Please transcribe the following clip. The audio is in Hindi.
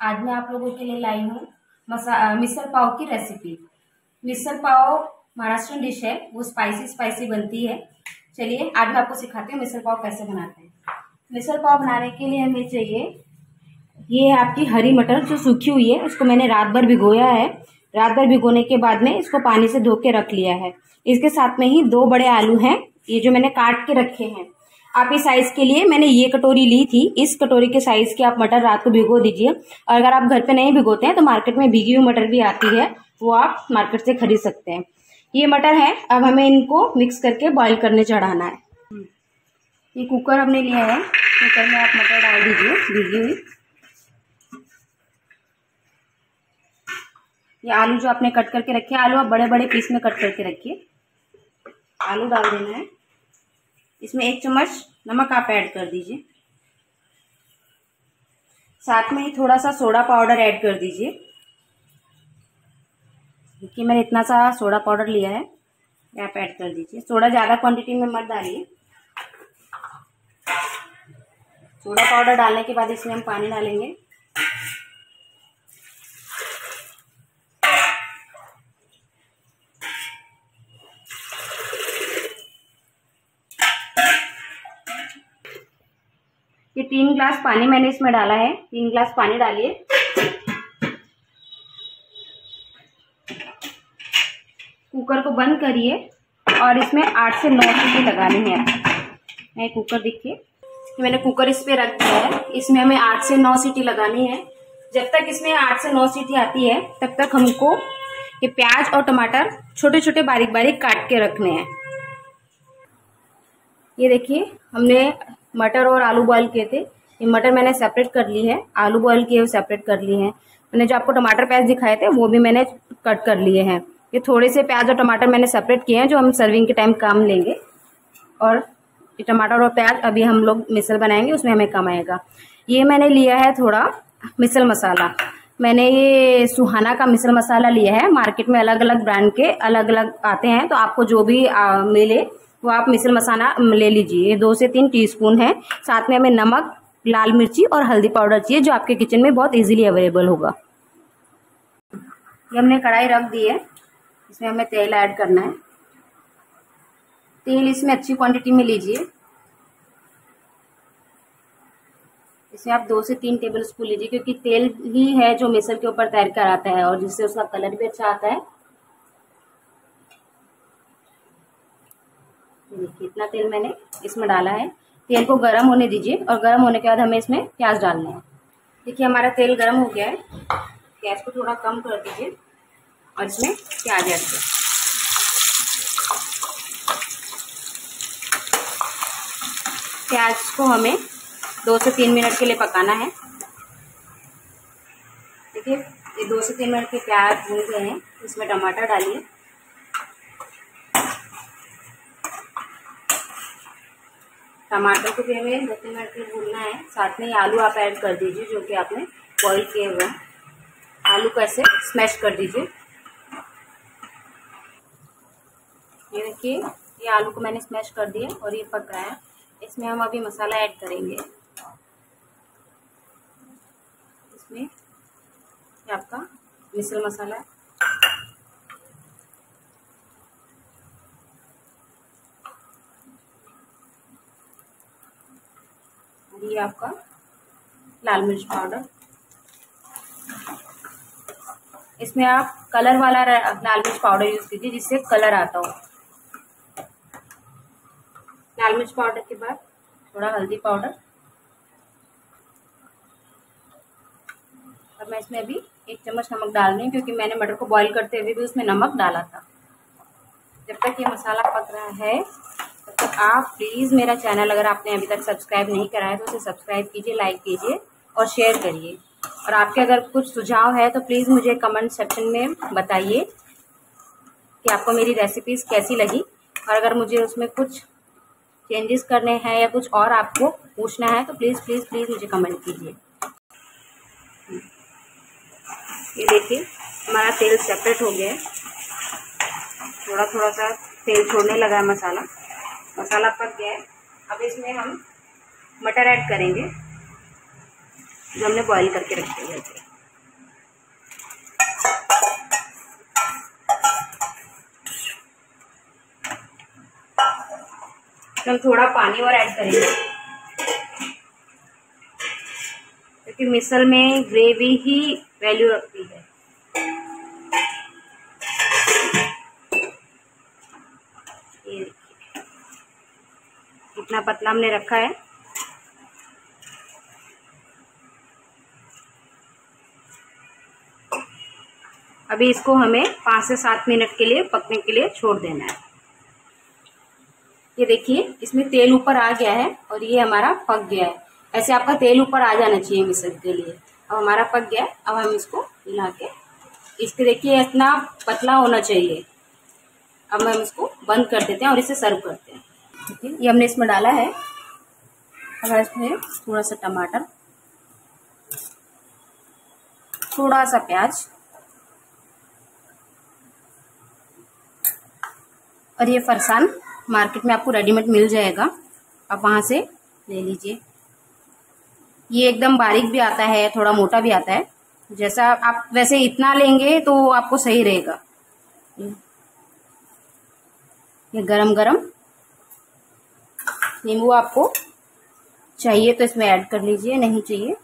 आज मैं आप लोगों के लिए लाई हूँ मसा मिसल पाव की रेसिपी मिसल पाव महाराष्ट्र डिश है, वो स्पाइसी स्पाइसी बनती है। चलिए, आज मैं आपको सिखाती हूँ मिसल पाव कैसे बनाते हैं। मिसल पाव बनाने के लिए हमें चाहिए, ये है आपकी हरी मटर जो सूखी हुई है, उसको मैंने रात भर भिगोया है। रात भर भिगोने के बाद में इसको पानी से धो के रख लिया है। इसके साथ में ही दो बड़े आलू हैं, ये जो मैंने काट के रखे हैं। आप इस साइज़ के लिए, मैंने ये कटोरी ली थी। इस कटोरी के साइज़ के आप मटर रात को भिगो दीजिए। और अगर आप घर पे नहीं भिगोते हैं तो मार्केट में भिगी हुई मटर भी आती है। वो आप मार्केट से खरीद सकते हैं। ये मटर है। अब हमें इनको मिक्स करके बॉईल करने चढ़ाना है। ये कुकर हमने लिया है। कुकर में आप मटर डाल दीजिए, भिगी हुई। ये आलू जो आपने कट करके रखे आलू आप बड़े बड़े पीस में कट करके रखिए। आलू डाल देना है। इसमें एक चम्मच नमक आप ऐड कर दीजिए। साथ में ही थोड़ा सा सोडा पाउडर ऐड कर दीजिए। देखिए, मैंने इतना सा सोडा पाउडर लिया है आप ऐड कर दीजिए। सोडा ज़्यादा क्वांटिटी में मत डालिए। सोडा पाउडर डालने के बाद इसमें हम पानी डालेंगे। ये तीन ग्लास पानी मैंने इसमें डाला है। तीन ग्लास पानी डालिए। कुकर को बंद करिए और इसमें आठ से नौ सीटी लगानी है। मैं कुकर देखिए। मैंने कुकर इस पर रख दिया है। इसमें हमें आठ से नौ सीटी लगानी है। जब तक इसमें आठ से नौ सीटी आती है, तब तक हमको ये प्याज और टमाटर छोटे छोटे बारीक बारीक काट के रखने हैं। ये देखिए, हमने मटर और आलू बॉयल किए थे। ये मटर मैंने सेपरेट कर ली है। आलू बॉयल किए हुए सेपरेट कर लिए हैं। मैंने जो आपको टमाटर प्याज दिखाए थे वो भी मैंने कट कर लिए हैं। ये थोड़े से प्याज और टमाटर मैंने सेपरेट किए हैं जो हम सर्विंग के टाइम काम लेंगे। और ये टमाटर और प्याज अभी हम लोग मिसल बनाएँगे उसमें हमें कम आएगा। ये मैंने लिया है थोड़ा मिसल मसाला। मैंने ये सुहाना का मिसल मसाला लिया है। मार्केट में अलग अलग ब्रांड के अलग अलग आते हैं तो आपको जो भी आ, मिले वो आप मिसल मसाला ले लीजिए। ये दो से तीन टीस्पून है। साथ में हमें नमक, लाल मिर्ची और हल्दी पाउडर चाहिए, जो आपके किचन में बहुत इजीली अवेलेबल होगा। ये हमने कढ़ाई रख दी है। इसमें हमें तेल ऐड करना है। तेल इसमें अच्छी क्वांटिटी में लीजिए। इसमें आप दो से तीन टेबल स्पून लीजिए, क्योंकि तेल ही है जो मिसल के ऊपर तैर कर आता है, और जिससे उसका कलर भी अच्छा आता है। देखिए इतना तेल मैंने इसमें डाला है। तेल को गर्म होने दीजिए और गर्म होने के बाद हमें इसमें प्याज डालना है। देखिए, हमारा तेल गर्म हो गया है। गैस को थोड़ा कम कर दीजिए और इसमें प्याज ऐड कर प्याज को हमें दो से तीन मिनट के लिए पकाना है। देखिए, ये दो से तीन मिनट के प्याज भून गए हैं। इसमें टमाटर डालिए। टमाटर को भी हमें दो तीन मिनट के भूनना है। साथ में आलू आप ऐड कर दीजिए, जो कि आपने बॉईल किए हुए हैं। आलू को ऐसे स्मैश कर दीजिए। ये देखिए, ये आलू को मैंने स्मैश कर दिया और ये पक रहा है। इसमें हम अभी मसाला ऐड करेंगे। इसमें ये आपका मिसल मसाला ये आपका लाल मिर्च पाउडर। इसमें आप कलर वाला लाल मिर्च पाउडर यूज़ कीजिए, जिससे कलर आता हो। लाल मिर्च पाउडर के बाद थोड़ा हल्दी पाउडर। और मैं इसमें अभी एक चम्मच नमक डाल रही हूँ, क्योंकि मैंने मटर को बॉईल करते हुए भी उसमें नमक डाला था। जब तक ये मसाला पक रहा है आप प्लीज़ मेरा चैनल अगर आपने अभी तक सब्सक्राइब नहीं करा है तो उसे सब्सक्राइब कीजिए लाइक कीजिए और शेयर करिए। और आपके अगर कुछ सुझाव है तो प्लीज़ मुझे कमेंट सेक्शन में बताइए कि आपको मेरी रेसिपीज़ कैसी लगी। और अगर मुझे उसमें कुछ चेंजेस करने हैं या कुछ और आपको पूछना है तो प्लीज़ प्लीज़ प्लीज़ मुझे कमेंट कीजिए। ये देखिए, हमारा तेल सेपरेट हो गया है। थोड़ा थोड़ा सा तेल छोड़ने लगा है मसाला। मसाला पक गया है। अब इसमें हम मटर ऐड करेंगे, जो हमने बॉईल करके रखे हुए थे। तो हम थोड़ा पानी और ऐड करेंगे। क्योंकि मिसल में ग्रेवी ही वैल्यू रखती है। इतना पतला हमने रखा है। अभी इसको हमें पाँच से सात मिनट के लिए पकने के लिए छोड़ देना है। ये देखिए, इसमें तेल ऊपर आ गया है और ये हमारा पक गया है। ऐसे आपका तेल ऊपर आ जाना चाहिए मिसल के लिए। अब हमारा पक गया है, अब हम इसको हिला के। इसके देखिए, इतना पतला होना चाहिए। अब हम इसको बंद कर देते हैं और इसे सर्व करते हैं। है ये हमने इसमें डाला है। अब इसमें थोड़ा सा टमाटर थोड़ा सा प्याज और ये फरसान मार्केट में आपको रेडीमेड मिल जाएगा। आप वहाँ से ले लीजिए। ये एकदम बारीक भी आता है, थोड़ा मोटा भी आता है। जैसा आप वैसे इतना लेंगे तो आपको सही रहेगा। ये गरम गरम नींबू आपको चाहिए तो इसमें ऐड कर लीजिए नहीं चाहिए।